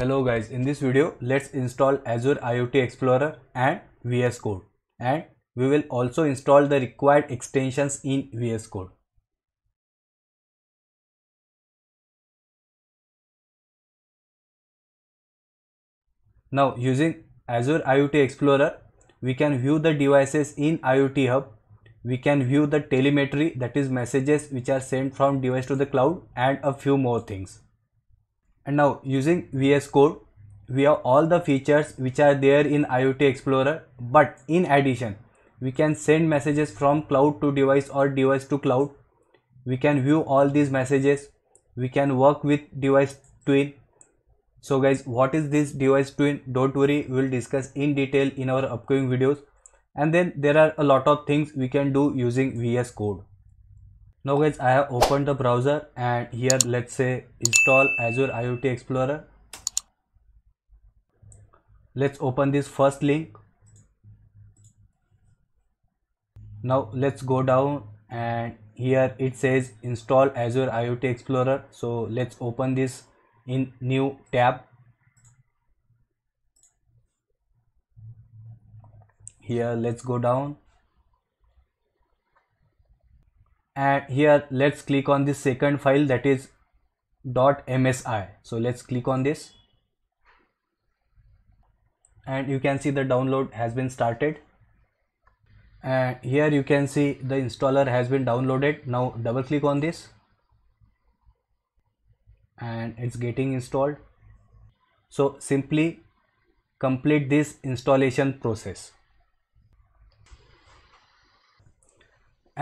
Hello guys, in this video let's install Azure IoT Explorer and VS Code and we will also install the required extensions in VS Code. Now using Azure IoT Explorer we can view the devices in IoT Hub. We can view the telemetry that is messages which are sent from device to the cloud and a few more things and now using VS Code we have all the features which are there in IoT Explorer. But in addition we can send messages from cloud to device or device to cloud. We can view all these messages. We can work with device twin. So guys what is this device twin? Don't worry we'll discuss in detail in our upcoming videos. And then there are a lot of things we can do using VS Code now guys i have opened the browser and here let's say install azure iot explorer. Let's open this first link. Now let's go down and here it says install azure iot explorer. So let's open this in new tab. Here let's go down and here let's click on the second file that is .msi so let's click on this. And you can see the download has been started. And here you can see the installer has been downloaded. Now double click on this. And it's getting installed. So simply complete this installation process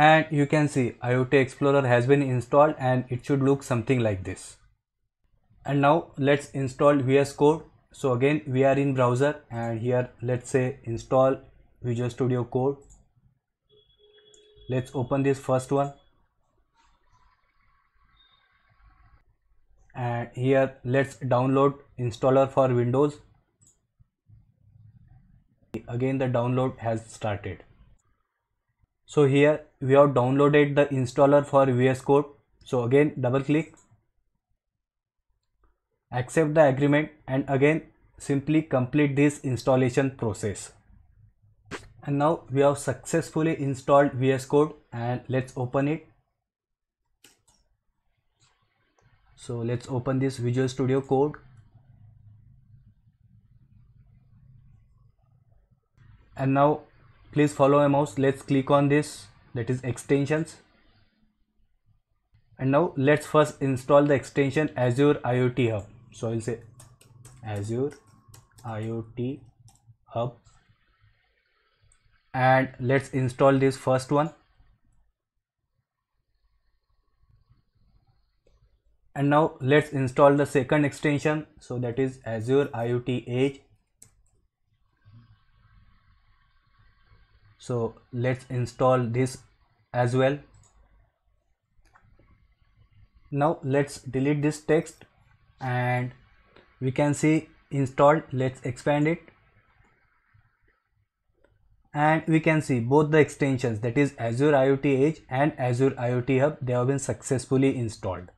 and you can see IoT Explorer has been installed and it should look something like this. And now let's install VS Code. So again we are in browser and here let's say install Visual Studio Code. Let's open this first one. And here let's download installer for Windows. Again the download has started so here we have downloaded the installer for VS Code. So again double click. Accept the agreement and again simply complete this installation process. And now we have successfully installed VS Code and let's open it. So let's open this Visual Studio Code. And now please follow my mouse. Let's click on this. That is extensions. And now let's first install the extension azure iot hub. So i'll say azure iot hub. And let's install this first one. And now let's install the second extension. So that is azure iot edge so let's install this as well. Now let's delete this text and we can see installed. Let's expand it. And we can see both the extensions that is Azure IoT Edge and Azure IoT Hub they have been successfully installed